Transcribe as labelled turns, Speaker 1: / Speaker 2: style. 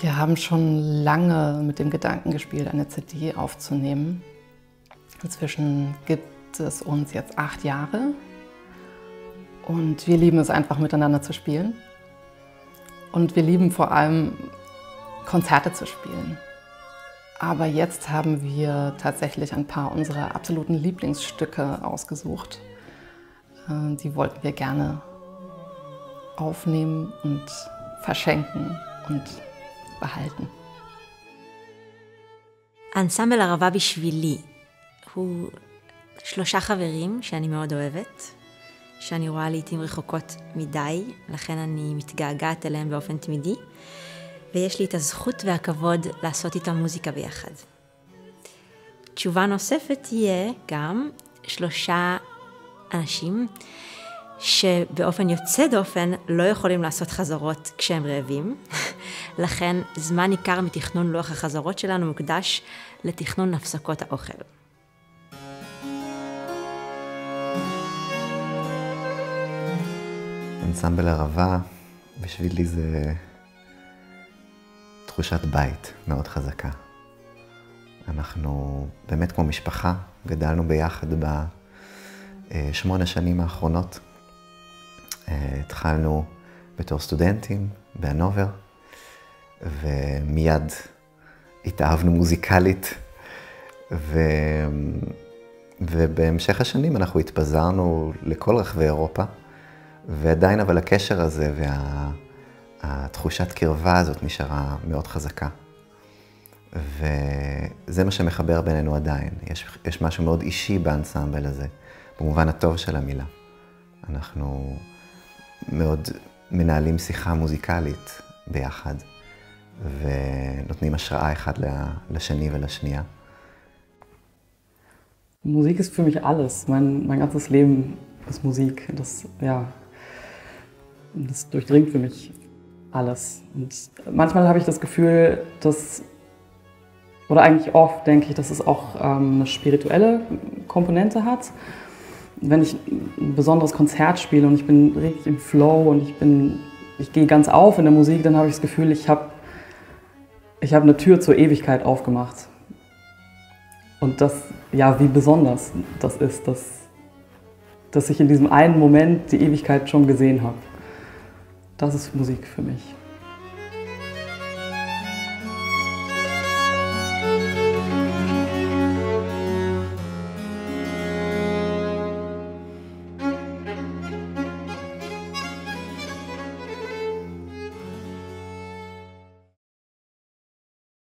Speaker 1: Wir haben schon lange mit dem Gedanken gespielt, eine CD aufzunehmen. Inzwischen gibt es uns jetzt acht Jahre und wir lieben es einfach miteinander zu spielen. Und wir lieben vor allem Konzerte zu spielen. Aber jetzt haben wir tatsächlich ein paar unserer absoluten Lieblingsstücke ausgesucht. Äh, die wollten wir gerne aufnehmen und verschenken und behalten.
Speaker 2: ערבה בשבילי הוא שלושה חברים שאני מאוד אוהבת, שאני רואה לעיתים רחוקות מדי, לכן אני מתגעגעת אליהם באופן תמידי, ויש לי את הזכות והכבוד לעשות איתם מוזיקה ביחד. תשובה נוספת תהיה גם שלושה אנשים שבאופן יוצא דופן לא יכולים לעשות חזרות כשהם רעבים, לכן זמן ניכר מתכנון לוח החזרות שלנו מוקדש לתכנון הפסקות האוכל.
Speaker 3: אנסמבל ערבה, בשבילי זה תחושת בית מאוד חזקה. אנחנו באמת כמו משפחה, גדלנו ביחד בשמונה שנים האחרונות. התחלנו בתור סטודנטים בהנובר, ומיד התאהבנו מוזיקלית, ו... ובהמשך השנים אנחנו התפזרנו לכל רחבי אירופה, ועדיין אבל הקשר הזה והתחושת קרבה הזאת נשארה מאוד חזקה. וזה מה שמחבר בינינו עדיין. יש, יש משהו מאוד אישי באנסמבל הזה, במובן הטוב של המילה. אנחנו מאוד מנהלים שיחה מוזיקלית ביחד, ונותנים השראה אחד לשני ולשנייה.
Speaker 1: Musik ist für mich alles. Mein, mein ganzes Leben ist Musik. Das, ja, das durchdringt für mich alles. Und manchmal habe ich das Gefühl, dass, oder eigentlich oft denke ich, dass es auch ähm, eine spirituelle Komponente hat wenn ich ein besonderes Konzert spiele und ich bin richtig im Flow und ich bin, ich gehe ganz auf in der Musik, dann habe ich das Gefühl, ich habe ich hab eine Tür zur Ewigkeit aufgemacht. Und das, ja, wie besonders das ist, dass, dass ich in diesem einen Moment die Ewigkeit schon gesehen habe. Das ist Musik für mich.